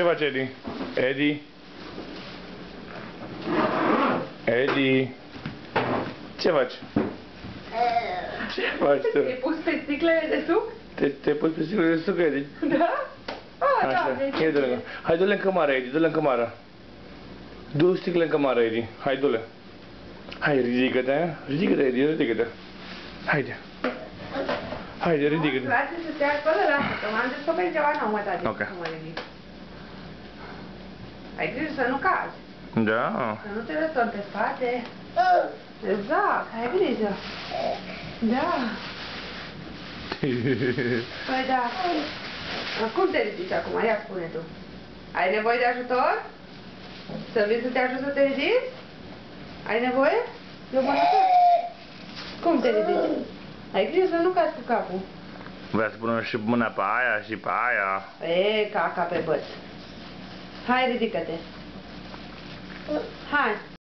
Ce faci, Edi? Edi? Edi? Ce faci? Ce faci tu? Te-ai pus pe sticlele de suc? Te, te pui pe sticlă de suc, Edi? Da? Ah, Așa, da, ia du-le. Hai, du-le în cămară, Edi, du-le în cămară. Du sticle în cămară, Edi. Hai, du-le. Hai, ridică-te, ridică-te, Edi, ridică-te. Haide. Haide, ridică-te. Lasă să stea acolo, lasă, că m-am descoperit ceva nou, mă, tati. Ok. Nu mă ridic. Ai grijă să nu cazi. Da. Să nu te răsori pe spate. Exact, ai grijă. Da. Păi da. Cum te ridici acum? Ia spune tu. Ai nevoie de ajutor? Să vii să te ajut să te ridici? Ai nevoie? Eu mă ajutor. Cum te ridici? Ai grijă să nu cazi cu capul. Vrea să punem și mâna pe aia și pe aia. E, caca pe băț. Hai, ridică-te. Hai.